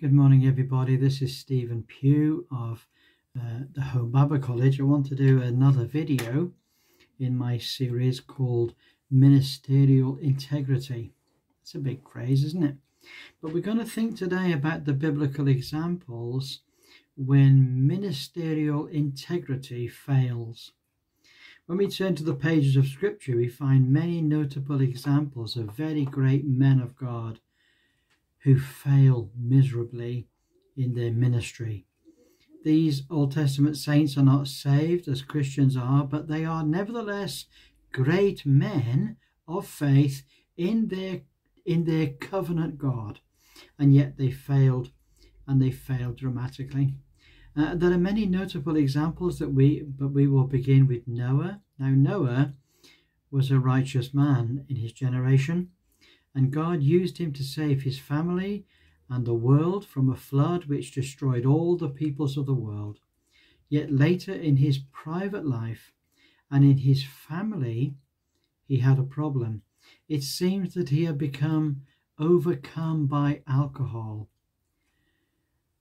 Good morning, everybody. This is Stephen Pugh of uh, the Home Bible College. I want to do another video in my series called Ministerial Integrity. It's a big phrase, isn't it? But we're going to think today about the biblical examples when ministerial integrity fails. When we turn to the pages of Scripture, we find many notable examples of very great men of God who fail miserably in their ministry. These Old Testament saints are not saved as Christians are, but they are nevertheless great men of faith in their in their covenant God, and yet they failed, and they failed dramatically. Uh, there are many notable examples that we, but we will begin with Noah. Now Noah was a righteous man in his generation and God used him to save his family and the world from a flood which destroyed all the peoples of the world. Yet later in his private life and in his family, he had a problem. It seems that he had become overcome by alcohol.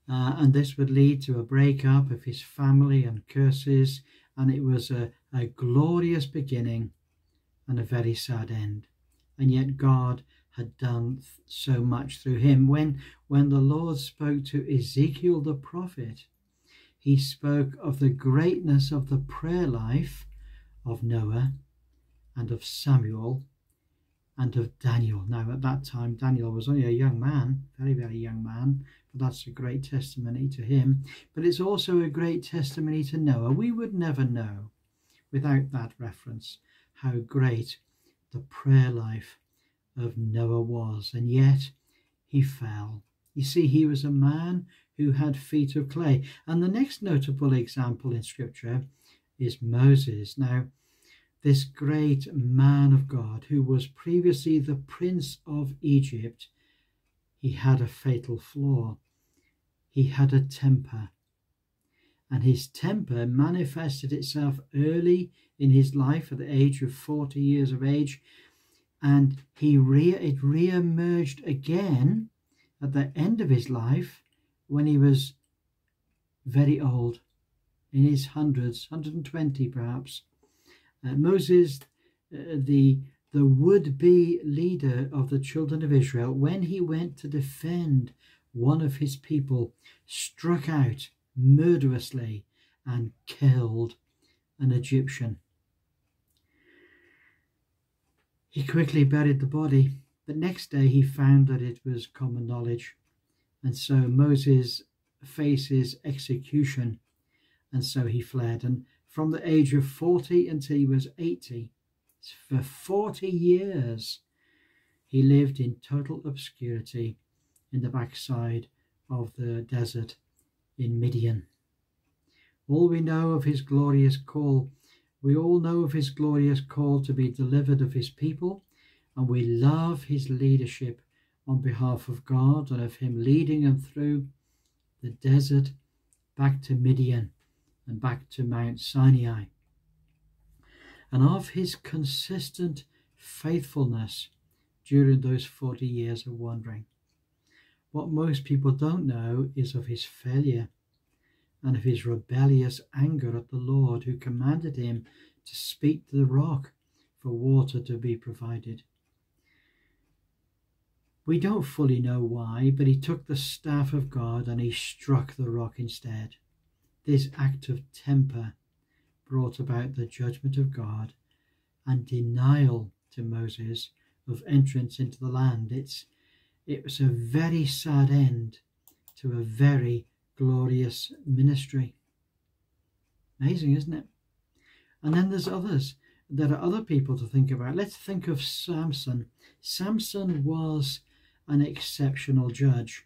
Uh, and this would lead to a breakup of his family and curses, and it was a, a glorious beginning and a very sad end. And yet God had done so much through him. When, when the Lord spoke to Ezekiel the prophet, he spoke of the greatness of the prayer life of Noah and of Samuel and of Daniel. Now, at that time, Daniel was only a young man, very, very young man, but that's a great testimony to him. But it's also a great testimony to Noah. We would never know without that reference how great the prayer life of Noah was, and yet he fell. You see, he was a man who had feet of clay. And the next notable example in Scripture is Moses. Now, this great man of God, who was previously the prince of Egypt, he had a fatal flaw. He had a temper. And his temper manifested itself early in his life at the age of 40 years of age and he re- it re-emerged again at the end of his life when he was very old, in his hundreds, 120 perhaps. Uh, Moses, uh, the the would-be leader of the children of Israel, when he went to defend one of his people, struck out murderously and killed an Egyptian. He quickly buried the body, but next day he found that it was common knowledge. And so Moses faces execution, and so he fled. And from the age of 40 until he was 80, for 40 years, he lived in total obscurity in the backside of the desert in Midian. All we know of his glorious call we all know of his glorious call to be delivered of his people, and we love his leadership on behalf of God and of him leading them through the desert back to Midian and back to Mount Sinai. And of his consistent faithfulness during those 40 years of wandering. What most people don't know is of his failure and of his rebellious anger at the Lord, who commanded him to speak to the rock for water to be provided. We don't fully know why, but he took the staff of God and he struck the rock instead. This act of temper brought about the judgment of God and denial to Moses of entrance into the land. It's, it was a very sad end to a very glorious ministry. Amazing, isn't it? And then there's others. There are other people to think about. Let's think of Samson. Samson was an exceptional judge,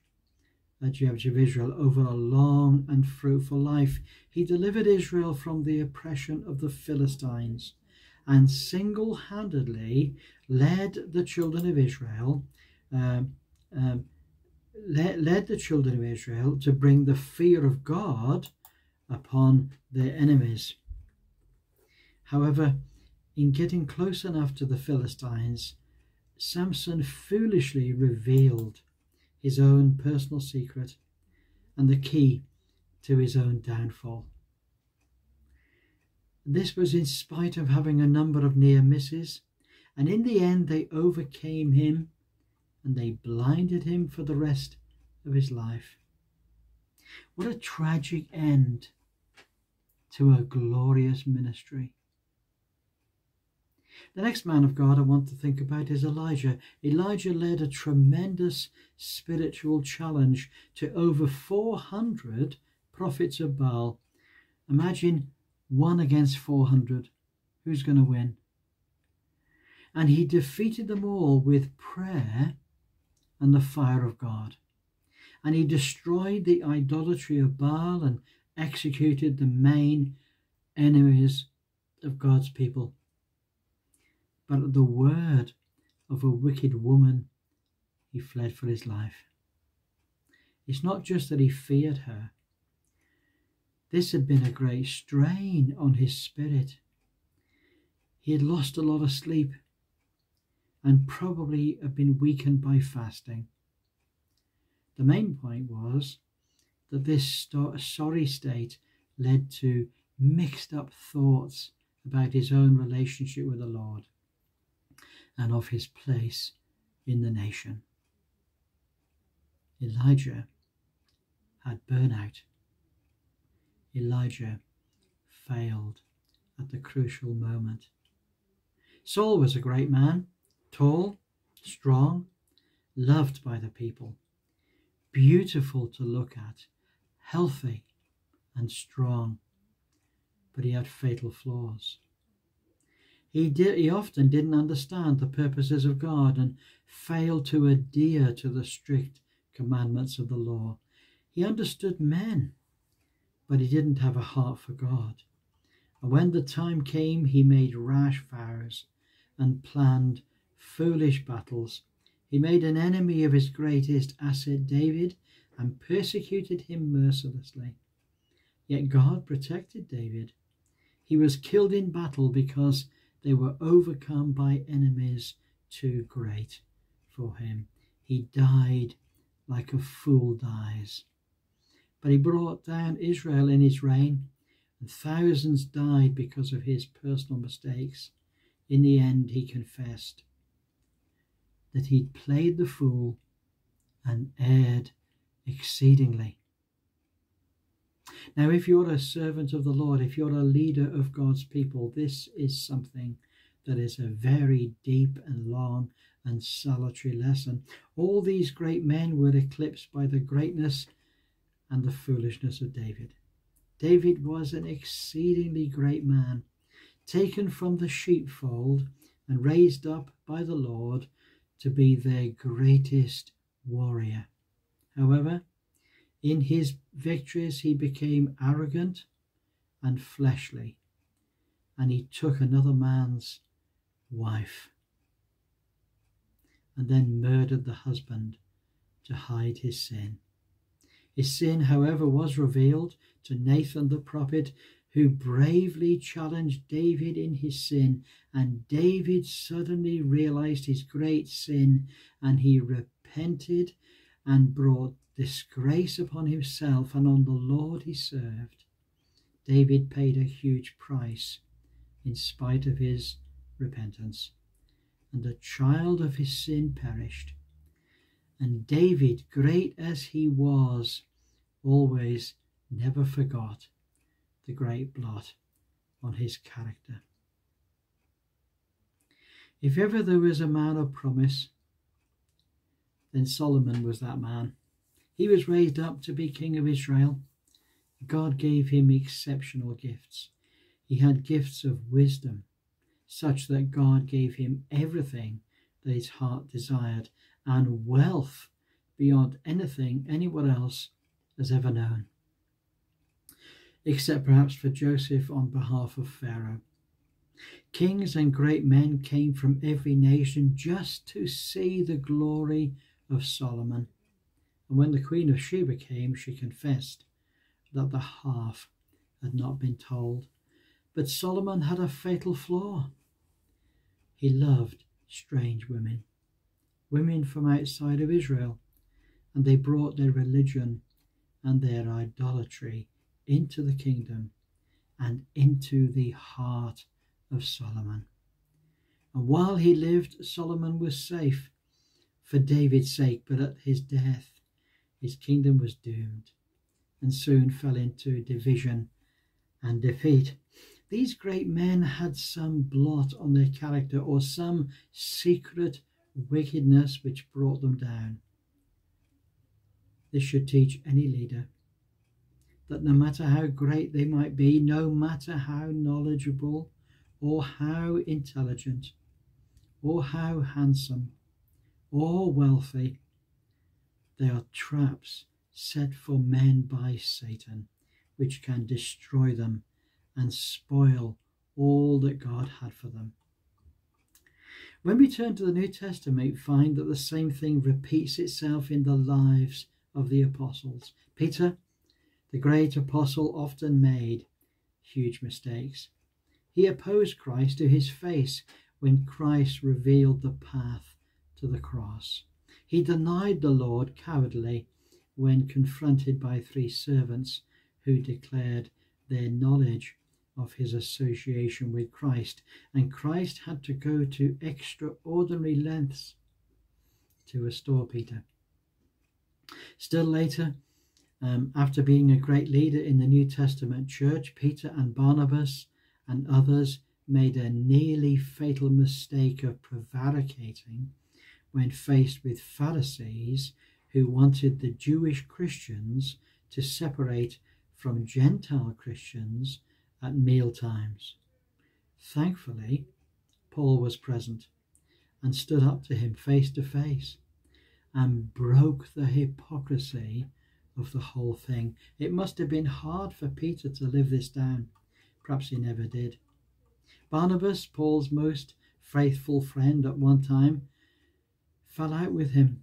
a judge of Israel over a long and fruitful life. He delivered Israel from the oppression of the Philistines and single handedly led the children of Israel. Um, um, led, led the children of Israel to bring the fear of God upon their enemies. However, in getting close enough to the Philistines, Samson foolishly revealed his own personal secret and the key to his own downfall. This was in spite of having a number of near misses, and in the end they overcame him and they blinded him for the rest of his life. What a tragic end to a glorious ministry. The next man of God I want to think about is Elijah. Elijah led a tremendous spiritual challenge to over 400 prophets of Baal. Imagine one against 400. Who's going to win? And he defeated them all with prayer and the fire of God. And he destroyed the idolatry of Baal and executed the main enemies of God's people. But at the word of a wicked woman, he fled for his life. It's not just that he feared her. This had been a great strain on his spirit. He had lost a lot of sleep and probably had been weakened by fasting. The main point was that this sorry state led to mixed up thoughts about his own relationship with the Lord and of his place in the nation. Elijah had burnout. Elijah failed at the crucial moment. Saul was a great man, tall, strong, loved by the people, beautiful to look at, healthy and strong, but he had fatal flaws. He, did, he often didn't understand the purposes of God and failed to adhere to the strict commandments of the law. He understood men, but he didn't have a heart for God. And when the time came, he made rash vows and planned foolish battles. He made an enemy of his greatest asset, David, and persecuted him mercilessly. Yet God protected David. He was killed in battle because they were overcome by enemies too great for him. He died like a fool dies. But he brought down Israel in his reign, and thousands died because of his personal mistakes. In the end, he confessed that he'd played the fool and erred exceedingly. Now, if you're a servant of the Lord, if you're a leader of God's people, this is something that is a very deep and long and solitary lesson. All these great men were eclipsed by the greatness and the foolishness of David. David was an exceedingly great man, taken from the sheepfold and raised up by the Lord to be their greatest warrior. However, in his victories he became arrogant and fleshly, and he took another man's wife and then murdered the husband to hide his sin. His sin, however, was revealed to Nathan the prophet, who bravely challenged David in his sin. And David suddenly realized his great sin and he repented and brought disgrace upon himself and on the Lord he served. David paid a huge price in spite of his repentance, and the child of his sin perished. And David, great as he was, always never forgot the great blot on his character. If ever there was a man of promise, then Solomon was that man. He was raised up to be king of Israel. God gave him exceptional gifts. He had gifts of wisdom, such that God gave him everything that his heart desired, and wealth beyond anything anyone else has ever known, except perhaps for Joseph on behalf of Pharaoh. Kings and great men came from every nation just to see the glory of Solomon. And when the Queen of Sheba came, she confessed that the half had not been told. But Solomon had a fatal flaw. He loved strange women, women from outside of Israel, and they brought their religion and their idolatry into the kingdom and into the heart of Solomon. And while he lived, Solomon was safe for David's sake, but at his death, his kingdom was doomed and soon fell into division and defeat. These great men had some blot on their character or some secret wickedness which brought them down. This should teach any leader that no matter how great they might be, no matter how knowledgeable or how intelligent or how handsome or wealthy, they are traps set for men by Satan, which can destroy them and spoil all that God had for them. When we turn to the New Testament, we find that the same thing repeats itself in the lives of the apostles. Peter, the great apostle, often made huge mistakes. He opposed Christ to his face when Christ revealed the path to the cross. He denied the Lord cowardly when confronted by three servants who declared their knowledge of his association with Christ, and Christ had to go to extraordinary lengths to restore Peter. Still later, um, after being a great leader in the New Testament church, Peter and Barnabas and others made a nearly fatal mistake of prevaricating when faced with Pharisees who wanted the Jewish Christians to separate from Gentile Christians at meal times. Thankfully, Paul was present and stood up to him face to face and broke the hypocrisy of the whole thing. It must have been hard for Peter to live this down. Perhaps he never did. Barnabas, Paul's most faithful friend at one time, fell out with him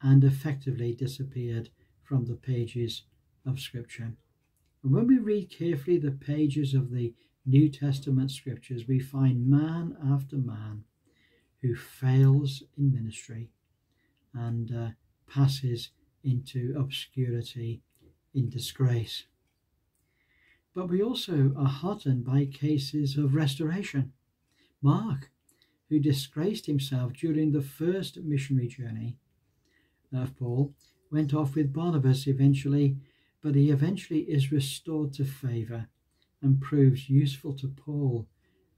and effectively disappeared from the pages of Scripture. And when we read carefully the pages of the New Testament Scriptures, we find man after man who fails in ministry and uh, passes into obscurity in disgrace. But we also are heartened by cases of restoration. Mark, who disgraced himself during the first missionary journey of Paul, went off with Barnabas eventually, but he eventually is restored to favour and proves useful to Paul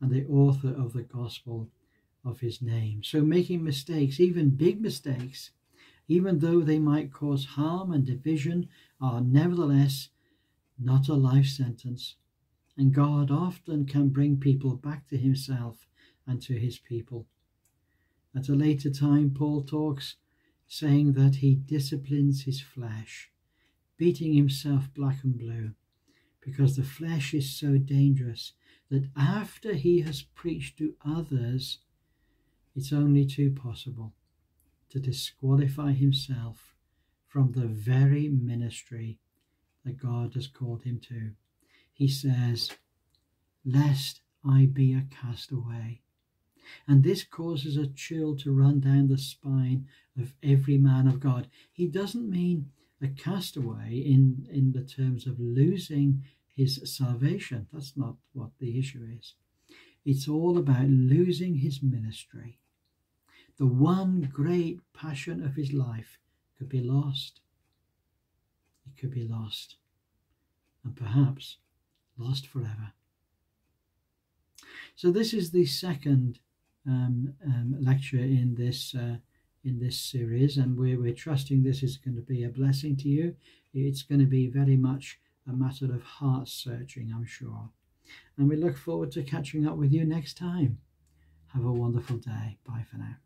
and the author of the gospel of his name. So making mistakes, even big mistakes, even though they might cause harm and division, are nevertheless not a life sentence. And God often can bring people back to himself and to his people. At a later time, Paul talks, saying that he disciplines his flesh, beating himself black and blue, because the flesh is so dangerous that after he has preached to others, it's only too possible to disqualify himself from the very ministry that God has called him to. He says, Lest I be a castaway. And this causes a chill to run down the spine of every man of God. He doesn't mean a castaway in, in the terms of losing his salvation. That's not what the issue is. It's all about losing his ministry the one great passion of his life could be lost. It could be lost, and perhaps lost forever. So this is the second um, um, lecture in this uh, in this series, and we're, we're trusting this is going to be a blessing to you. It's going to be very much a matter of heart searching, I'm sure. And we look forward to catching up with you next time. Have a wonderful day. Bye for now.